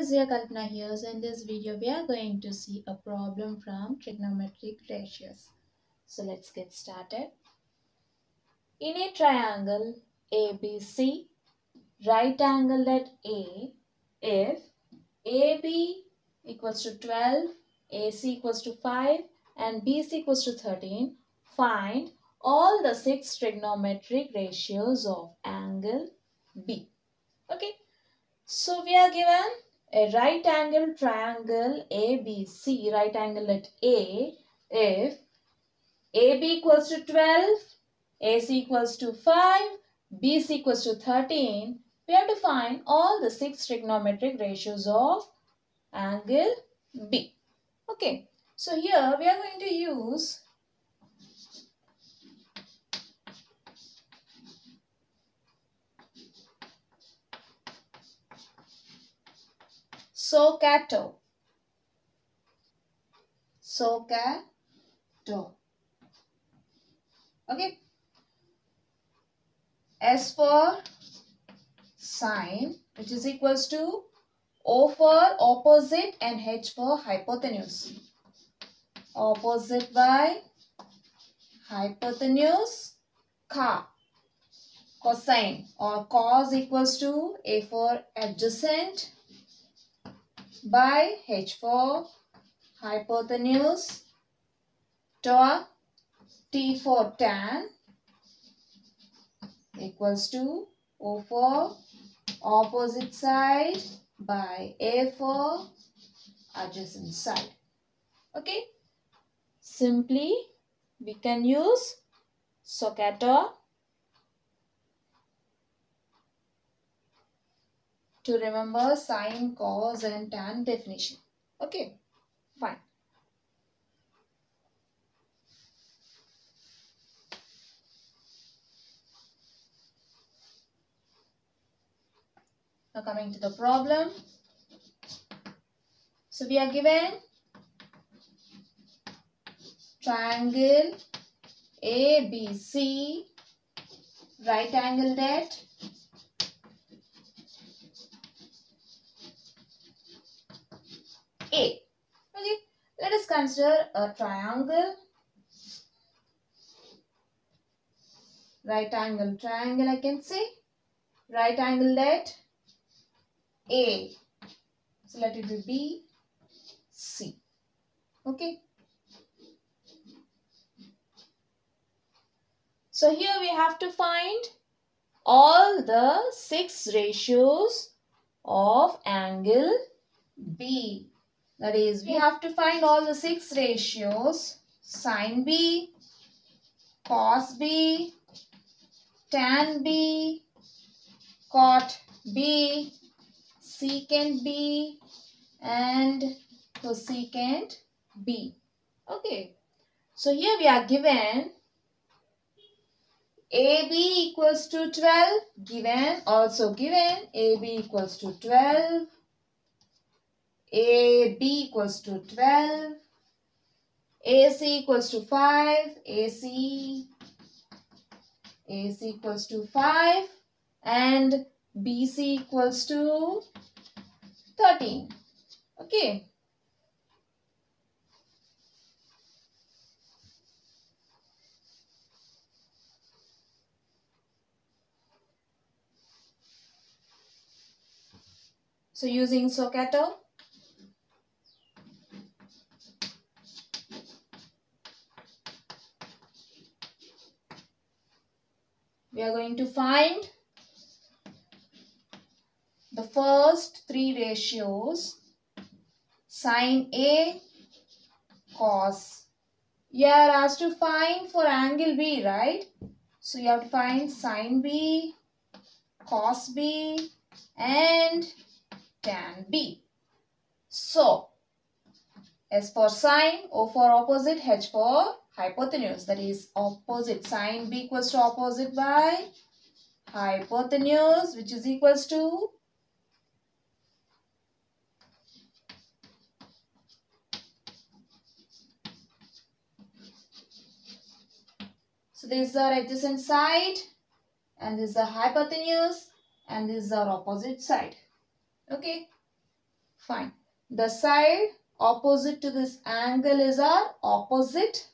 is your Kalpana here. So in this video, we are going to see a problem from trigonometric ratios. So let's get started. In a triangle ABC, right angle at A, if AB equals to 12, AC equals to 5 and BC equals to 13, find all the six trigonometric ratios of angle B. Okay. So we are given a right angle triangle ABC, right angle at A, if AB equals to 12, AC equals to 5, BC equals to 13, we have to find all the six trigonometric ratios of angle B. Okay, so here we are going to use SOHCAHTOA. SOHCAHTOA. Okay. S for sine, which is equals to O for opposite and H for hypotenuse. Opposite by hypotenuse, ka, cosine or cos equals to A for adjacent by H4 hypotenuse, toa, T for tan equals to O for opposite side by A4 adjacent side. Okay. Simply we can use SOHCAHTOA to remember sine, cos and tan definition. Okay, fine. Now coming to the problem. So we are given triangle ABC right angle at A. Okay, let us consider a triangle. Right angle triangle I can say. Right angle at A. So let it be B, C. Okay. So here we have to find all the six ratios of angle B. That is, we have to find all the six ratios. Sine B, cos B, tan B, cot B, secant B and cosecant B. Okay. So here we are given AB equals to 12 given also given AB equals to 12 AB equals to 12. AC equals to 5. AC. AC equals to 5. And BC equals to 13. Okay. So using SOHCAHTOA, we are going to find the first three ratios. Sine A cos. You are asked to find for angle B right? So you have to find sine B cos B and tan B. So S for sine O for opposite H for hypotenuse that is opposite sine b equals to opposite by hypotenuse which is equals to so this is our adjacent side and this is the hypotenuse and this is our opposite side okay Fine. The side opposite to this angle is our opposite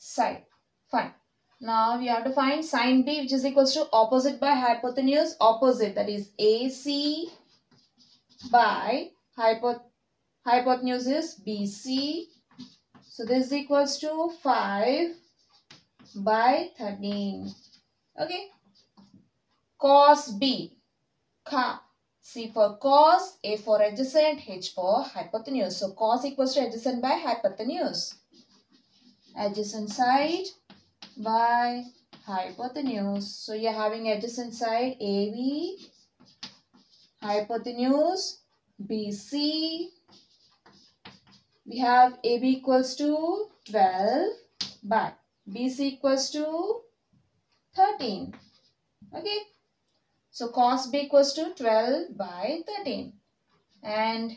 side. Fine. Now we have to find sine B which is equals to opposite by hypotenuse opposite that is AC by hypo hypotenuse is BC. So this is equals to 5 by 13. Okay. Cos B. Ka. C for cos, A for adjacent, H for hypotenuse. So cos equals to adjacent by hypotenuse. Adjacent side by hypotenuse. So you're having adjacent side AB, hypotenuse BC. We have AB equals to 12 by BC equals to 13. Okay. So cos B equals to 12 by 13. And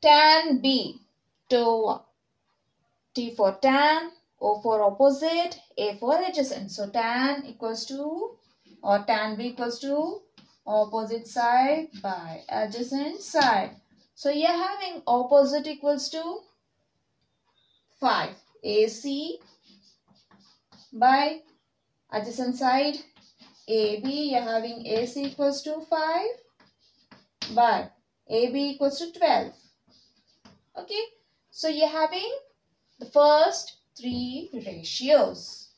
tan B to T for tan, O for opposite, A for adjacent. So tan equals to or tan B equals to opposite side by adjacent side. So you're having opposite equals to 5 AC by adjacent side AB you're having AC equals to 5 by AB equals to 12. Okay. So you're having the first three ratios.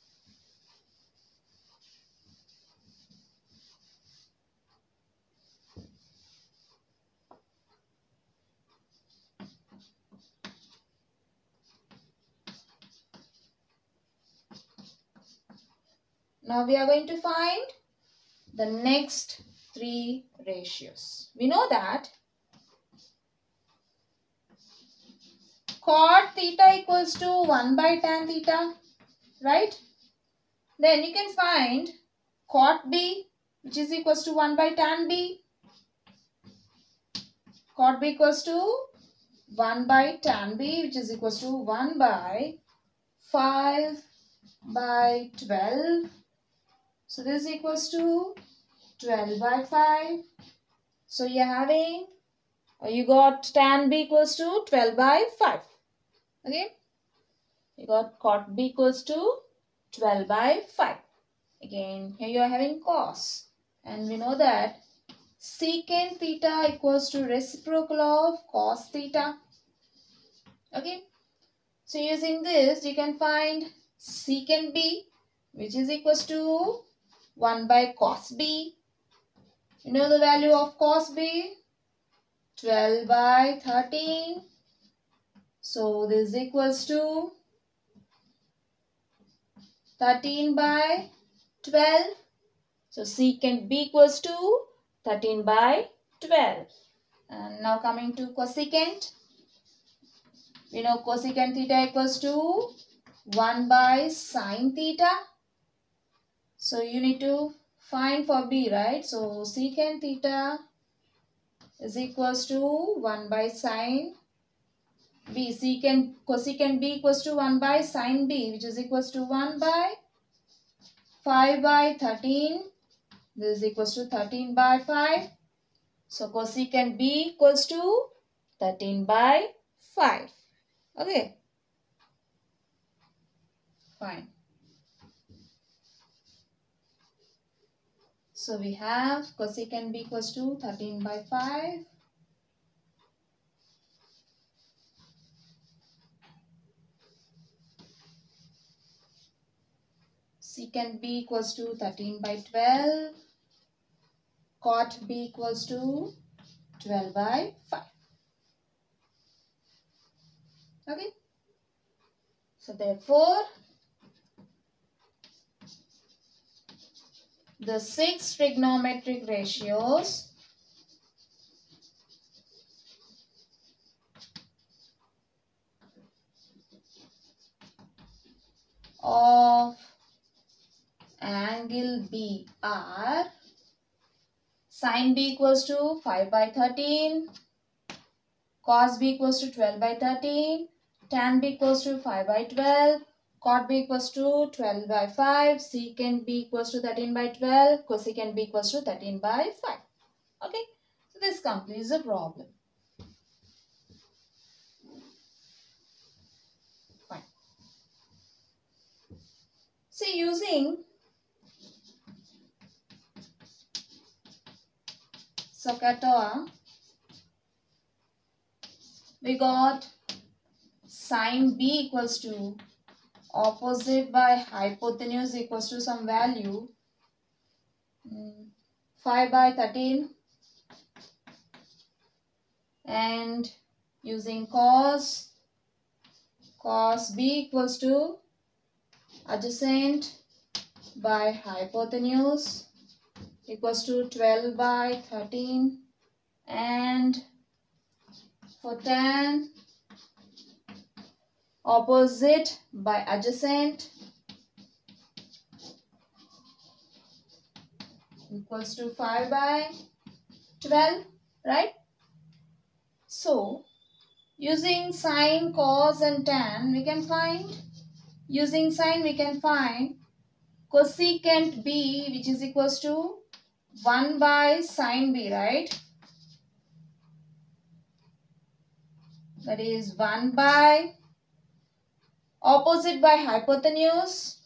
Now we are going to find the next three ratios. We know that cot theta equals to 1 by tan theta, right? Then you can find cot B which is equals to 1 by tan B. Cot B equals to 1 by tan B which is equals to 1 by 5 by 12 so this is equals to 12 by 5. So you're having, you got tan B equals to 12 by 5. Okay. You got cot B equals to 12 by 5. Again, here you are having cos. And we know that secant theta equals to reciprocal of cos theta. Okay. So using this, you can find secant B which is equals to 1 by cos B. You know the value of cos B? 12 by 13. So this equals to 13 by 12. So secant B equals to 13 by 12. And now coming to cosecant. We know cosecant theta equals to 1 by sine theta. So you need to find for B, right? So secant theta is equals to 1 by sine B. Secant, cosecant B equals to 1 by sine B, which is equals to 1 by 5 by 13. This is equals to 13 by 5. So cosecant B equals to 13 by 5. Okay. Fine. So we have cosecant B equals to 13 by 5. Secant B equals to 13 by 12. Cot B equals to 12 by 5. Okay. So therefore, the six trigonometric ratios B are B equals to 5 by 13, cos B equals to 12 by 13, tan B equals to 5 by 12, cot B equals to 12 by 5, secant B equals to 13 by 12, cosecant B equals to 13 by 5. Okay, so this completes the problem. So See, using SOHCAHTOA we got sine B equals to opposite by hypotenuse equals to some value mm, 5 by 13 and using cos cos B equals to adjacent by hypotenuse equals to 12 by 13 and for tan opposite by adjacent equals to 5 by 12 right? So using sine cos and tan we can find using sine we can find cosecant b which is equals to 1 by sine b right? That is 1 by opposite by hypotenuse.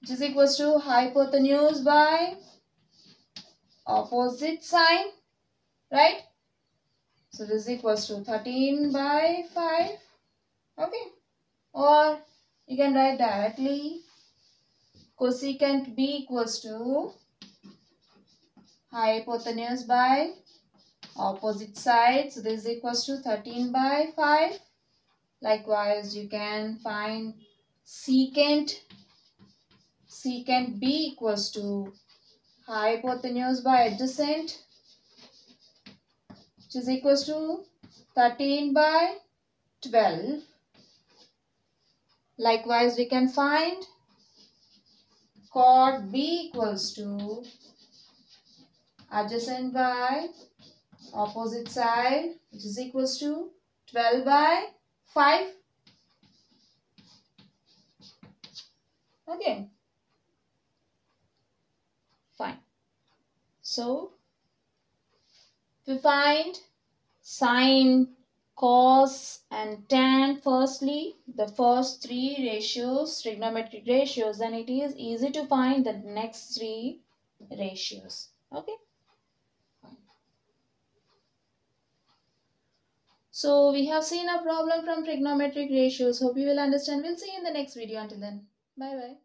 Which is equals to hypotenuse by opposite sine right? So this is equals to 13 by 5 okay. Or you can write directly cosecant b equals to hypotenuse by opposite side. So this is equals to 13 by 5. Likewise, you can find secant secant B equals to hypotenuse by adjacent which is equals to 13 by 12. Likewise, we can find cot B equals to adjacent by opposite side which is equals to 12 by 5. Okay. Fine. So, we find sine, cos and tan firstly, the first three ratios, trigonometric ratios, then it is easy to find the next three ratios. Okay. So we have seen a problem from trigonometric ratios. Hope you will understand. We'll see you in the next video. Until then, bye bye.